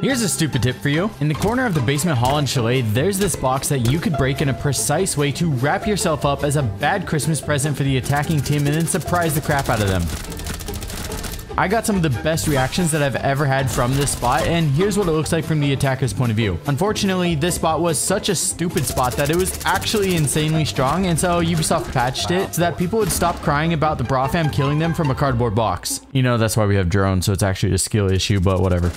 Here's a stupid tip for you. In the corner of the basement hall in Chalet, there's this box that you could break in a precise way to wrap yourself up as a bad Christmas present for the attacking team and then surprise the crap out of them. I got some of the best reactions that I've ever had from this spot, and here's what it looks like from the attacker's point of view. Unfortunately, this spot was such a stupid spot that it was actually insanely strong, and so Ubisoft patched it so that people would stop crying about the Brofam killing them from a cardboard box. You know, that's why we have drones, so it's actually a skill issue, but whatever.